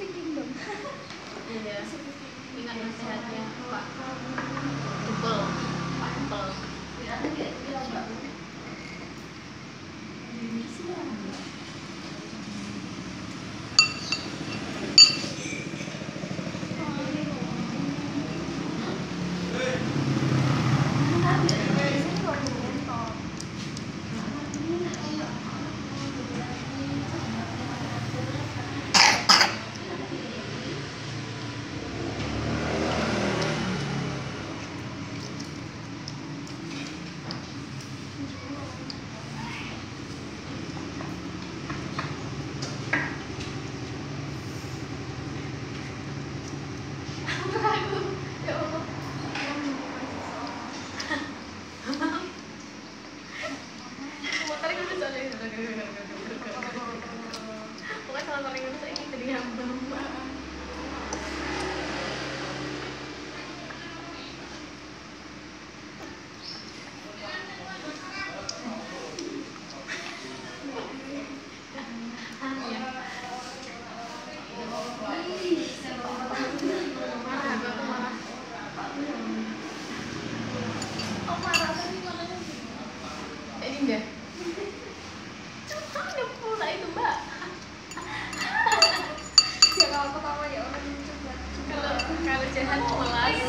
dong iya. Ingat nasihatnya pak Pokoknya tarik dulu saya jadi ngambang. Ya kalau ketawa ya orang Kalau kalau jahat